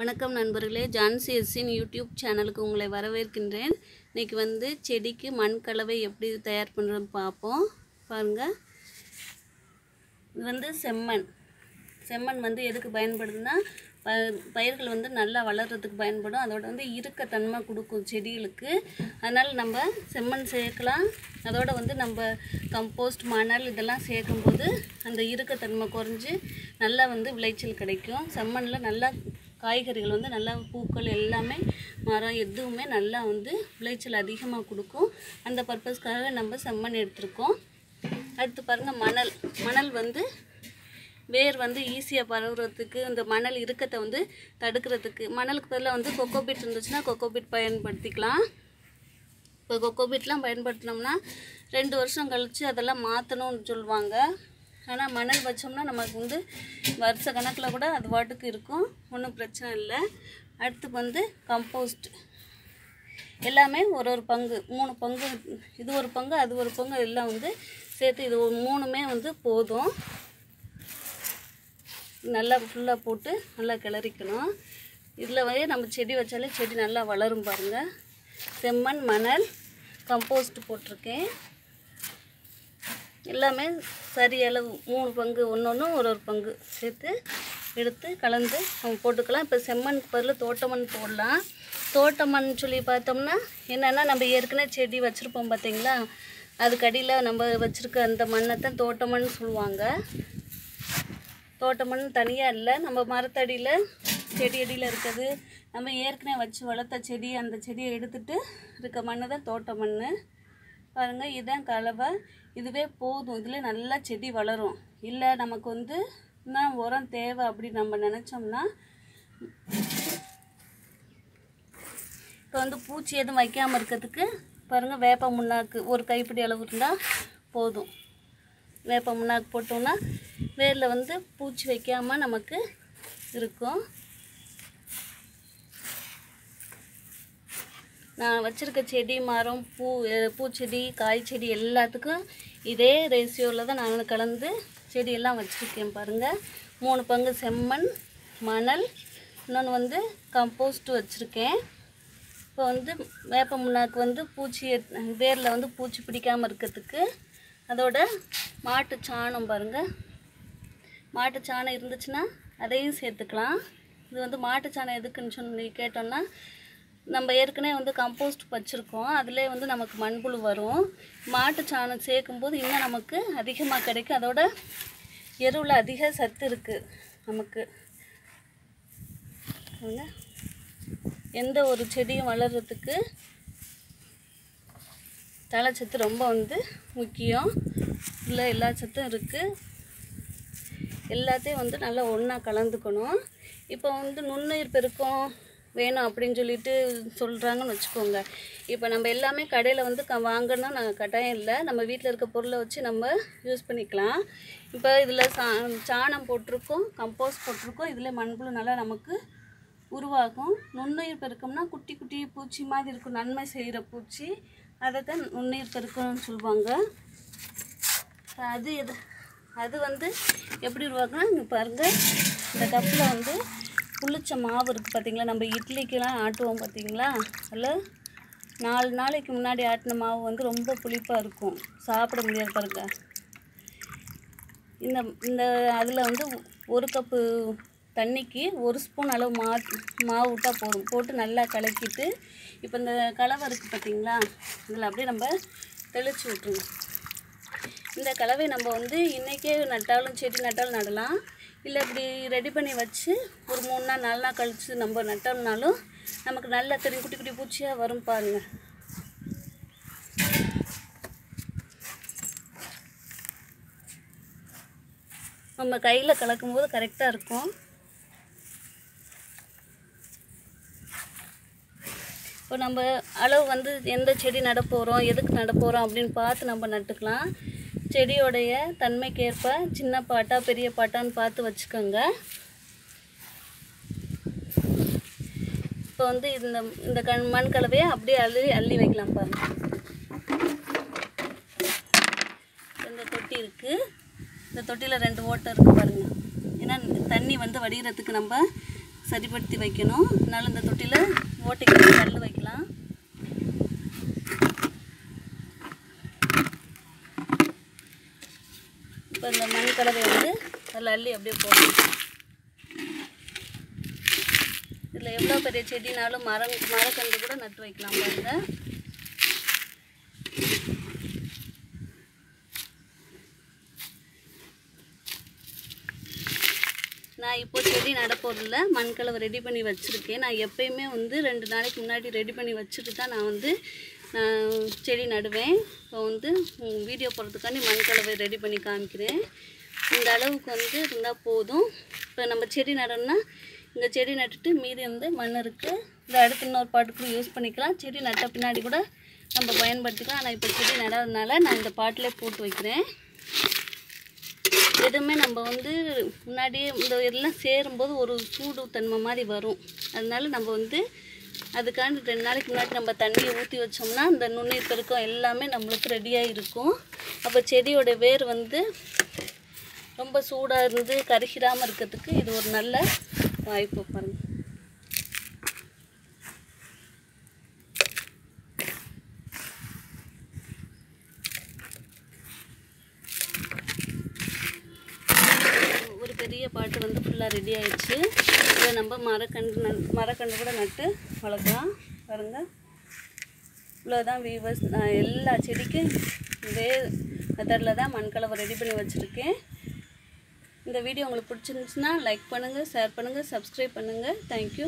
வணக்கம் நண்பர்களே. ஜான்சி எஸ்ஸின் யூடியூப் சேனலுக்கு உங்களை வரவேற்கின்றேன். இன்றைக்கி வந்து செடிக்கு மண் கலவை எப்படி தயார் பண்ணுறோன்னு பார்ப்போம். பாருங்கள் இது வந்து செம்மண். செம்மண் வந்து எதுக்கு பயன்படுதுன்னா ப பயிர்கள் வந்து நல்லா வளர்கிறதுக்கு பயன்படும். அதோட வந்து இறுக்கத்தன்மை கொடுக்கும் செடிகளுக்கு. அதனால் நம்ம செம்மண் சேர்க்கலாம். அதோட வந்து நம்ம கம்போஸ்ட் மணல் இதெல்லாம் சேர்க்கும்போது அந்த இறுக்கத்தன்மை குறைஞ்சி நல்லா வந்து விளைச்சல் கிடைக்கும். செம்மண்ணில் நல்லா காய்கறிகள் வந்து நல்லா பூக்கள் எல்லாமே மரம் எதுவுமே நல்லா வந்து விளைச்சல் அதிகமாக கொடுக்கும். அந்த பர்பஸ்க்காக நம்ம செம்மண் எடுத்திருக்கோம். அடுத்து பாருங்கள் மணல். மணல் வந்து வேர் வந்து ஈஸியாக பரவுறதுக்கு இந்த மணல் இறுக்கத்தை வந்து தடுக்கிறதுக்கு. மணலுக்கு பதிலாக வந்து கொக்கோபிட் இருந்துச்சுன்னா கொக்கோபிட் பயன்படுத்திக்கலாம். இப்போ கொக்கோபிட்லாம் பயன்படுத்தினோம்னா ரெண்டு வருஷம் கழித்து அதெல்லாம் மாற்றணும்னு சொல்லுவாங்க. ஆனால் மணல் வச்சோம்னா நமக்கு வந்து வருஷ கணக்கில் கூட அது வாட்டுக்கு இருக்கும். ஒன்றும் பிரச்சனை இல்லை. அடுத்து வந்து கம்போஸ்ட் எல்லாமே ஒரு ஒரு பங்கு. மூணு பங்கு இது ஒரு பங்கு அது ஒரு பங்கு எல்லாம் வந்து சேர்த்து இது மூணுமே வந்து போதும். நல்லா ஃபுல்லாக போட்டு நல்லா கிளறிக்கணும். இதில் வந்து நம்ம செடி வச்சாலே செடி நல்லா வளரும் பாருங்கள் செம்மண் மணல் கம்போஸ்ட் போட்டிருக்கேன். எல்லாமே சரியளவு மூணு பங்கு ஒன்று ஒன்று ஒரு ஒரு பங்கு சேர்த்து எடுத்து கலந்து நம்ம போட்டுக்கலாம். இப்போ செம்மண் பதில் தோட்டமண் போடலாம். தோட்டமண் சொல்லி பார்த்தோம்னா என்னென்னா நம்ம ஏற்கனவே செடி வச்சுருப்போம் பார்த்தீங்களா? அதுக்கு அடியில் நம்ம வச்சுருக்க அந்த மண்ணை தான் தோட்டமண் சொல்லுவாங்க. தோட்டமண் தனியாக இல்லை நம்ம மரத்தடியில் செடி அடியில் இருக்குது. நம்ம ஏற்கனவே வச்சு வளர்த்த செடி அந்த செடியை எடுத்துகிட்டு இருக்க மண்ணு தான் தோட்ட மண் பாருங்கள் இதுதான் கலவை. இதுவே போதும். இதில் நல்லா செடி வளரும். இல்லை நமக்கு வந்து இன்னும் உரம் தேவை அப்படின்னு நம்ம நினச்சோம்னா இப்போ வந்து பூச்சி எதுவும் வைக்காமல் இருக்கிறதுக்கு பாருங்கள் வேப்ப முன்னாக்கு ஒரு கைப்பிடி அளவு இருந்தால் போதும். வேப்ப முன்னாக்கு போட்டோம்னா வேரில் வந்து பூச்சி வைக்காமல் நமக்கு இருக்கும். நான் வச்சுருக்க செடி மரம் பூ பூச்செடி காய் செடி எல்லாத்துக்கும் இதே ரேஷியோவில் தான் நான் கலந்து செடியெல்லாம் வச்சுருக்கேன் பாருங்கள் மூணு பங்கு செம்மண் மணல் இன்னொன்று வந்து கம்போஸ்ட் வச்சுருக்கேன். இப்போ வந்து வேப்ப முன்னாக்கு வந்து பூச்சி வேரில் வந்து பூச்சி பிடிக்காமல் இருக்கிறதுக்கு அதோட மாட்டு சாணம் பாருங்கள் மாட்டு சாணம் இருந்துச்சுன்னா அதையும் சேர்த்துக்கலாம். இது வந்து மாட்டு சாணம் எதுக்குன்னு சொன்னி கேட்டோம்னா நம்ம ஏற்கனவே வந்து கம்போஸ்ட் வச்சுருக்கோம். அதிலே வந்து நமக்கு மண்புழு வரும். மாட்டு சாணம் சேர்க்கும்போது இன்னும் நமக்கு அதிகமாக கிடைக்கும். அதோட எருவில் அதிக சத்து இருக்குது நமக்கு. எந்த ஒரு செடியும் வளர்கிறதுக்கு தழைச்சத்து ரொம்ப வந்து முக்கியம். இல்லை எல்லா சத்தும் இருக்குது எல்லாத்தையும் வந்து நல்லா ஒன்றா கலந்துக்கணும். இப்போ வந்து நுண்ணுயிர் பெருக்கம் வேணும் அப்படின்னு சொல்லிட்டு சொல்கிறாங்கன்னு வச்சுக்கோங்க. இப்போ நம்ம எல்லாமே கடையில் வந்து க வாங்கணும் நாங்கள் கட்டாயம் இல்லை. நம்ம வீட்டில் இருக்க பொருளை வச்சு நம்ம யூஸ் பண்ணிக்கலாம். இப்போ இதில் சா சாணம் போட்டிருக்கோம் கம்போஸ்ட் போட்டிருக்கோம். இதில் மண்புழு நல்லா நமக்கு உருவாகும். நுண்ணுயிர் பெருக்கம்னா குட்டி குட்டி பூச்சி மாதிரி இருக்கும். நன்மை செய்கிற பூச்சி. அதை தான் நுண்ணுயிர் பெருக்கம்னு சொல்லுவாங்க. அது எது அது வந்து எப்படி உருவாக்குனா இங்கே பாருங்கள் இந்த கப்பில் வந்து புளிச்ச மாவு இருக்குது பார்த்தீங்களா நம்ம இட்லிக்கெலாம் ஆட்டுவோம் பார்த்திங்களா அதில் நாலு நாளைக்கு முன்னாடி ஆட்டின மாவு வந்து ரொம்ப புளிப்பாக இருக்கும். சாப்பிட முடியாது பாருங்க. இந்த இந்த அதில் வந்து ஒரு கப்பு தண்ணிக்கு ஒரு ஸ்பூன் அளவு மா மாவு விட்டால் போதும். போட்டு நல்லா கலக்கிட்டு இப்போ இந்த கலவை இருக்குது பார்த்திங்களா இதில் அப்படியே நம்ம தெளித்து விட்டுருவோம் இந்த கலவை நம்ம வந்து இன்றைக்கே நட்டாலும் செடி நட்டாலும் நடலாம். இல்லை இப்படி ரெடி பண்ணி வச்சு ஒரு மூணு நாள் நாலு நாள் கழித்து நம்ம நட்டோம்னாலும் நமக்கு நல்ல தெரியும். குட்டி குட்டி பூச்சியாக வரும் பாருங்கள் நம்ம கையில் கலக்கும்போது கரெக்டாக இருக்கும். இப்போ நம்ம அளவு வந்து எந்த செடி நட போகிறோம் எதுக்கு நட போகிறோம் அப்படின்னு பார்த்து நம்ம நட்டுக்கலாம். செடியோடைய தன்மைக்கேற்ப சின்ன பாட்டா பெரிய பாட்டான்னு பார்த்து வச்சுக்கோங்க. இப்போ வந்து இந்த இந்த கண் மண் கலவையை அப்படியே அள்ளி அள்ளி வைக்கலாம் பாருங்க. இந்த தொட்டி இருக்குது இந்த தொட்டியில் ரெண்டு ஓட்டை இருக்குது பாருங்கள் ஏன்னா தண்ணி வந்து வடிகிறதுக்கு நம்ம சரிப்படுத்தி வைக்கணும். அதனால் இந்த தொட்டியில் ஓட்டைக்கு கல் வைக்கலாம். இப்போ இந்த மண் கலவை வந்து அதில் அள்ளி அப்படியே போடணும். இதில் எவ்வளோ பெரிய செடினாலும் மரம் மரக்கன்று கூட நட்டு வைக்கலாம் பாருங்க. நான் இப்போ செடி நட மண்கலவை ரெடி பண்ணி வச்சுருக்கேன். நான் எப்பயுமே வந்து ரெண்டு நாளைக்கு முன்னாடி ரெடி பண்ணி வச்சுட்டு தான் நான் வந்து செடி நடுவேன். இப்போ வந்து வீடியோ போடுறதுக்காண்டி மண்கலவை ரெடி பண்ணி காமிக்கிறேன். இந்த அளவுக்கு வந்து இருந்தால் போதும். இப்போ நம்ம செடி நடணும்னா இந்த செடி நட்டுட்டு மீதி வந்து மண் இருக்குது இந்த அடுத்து இன்னொரு பாட்டுக்கும் யூஸ் பண்ணிக்கலாம். செடி நட்ட பின்னாடி கூட நம்ம பயன்படுத்திக்கலாம். ஆனால் இப்போ செடி நடாததுனால நான் இந்த பாட்டிலே போட்டு வைக்கிறேன். எதுவுமே நம்ம வந்து முன்னாடியே இந்த இதெல்லாம் சேரும்போது ஒரு சூடு தன்மை மாதிரி வரும். அதனால நம்ம வந்து அதுக்காண்டி ரெண்டு நாளைக்கு முன்னாடி நம்ம தண்ணியை ஊற்றி வச்சோம்னா அந்த நுண்ணீர் பெருக்கம் எல்லாமே நம்மளுக்கு ரெடியாக இருக்கும் அப்போ செடியோட வேர் வந்து ரொம்ப சூடாக இருந்து கருகிடாமல் இருக்கிறதுக்கு இது ஒரு நல்ல வாய்ப்பு பாருங்க ஒரு பெரிய பாட்டு வந்து ஃபுல்லாக ரெடி ஆயிடுச்சு. இதை நம்ம மரக்கன்று நட் மரக்கன்று கூட நட்டு வளர்க்கலாம். பாருங்கள் இவ்வளோதான் வீவர்ஸ் நான் எல்லா செடிக்கும் இதே மெத்தடில் தான் மண்கலவை ரெடி பண்ணி வச்சுருக்கேன். இந்த வீடியோ உங்களுக்கு பிடிச்சிருந்துச்சுன்னா லைக் பண்ணுங்கள் ஷேர் பண்ணுங்கள் சப்ஸ்கிரைப் பண்ணுங்கள் தேங்க்யூ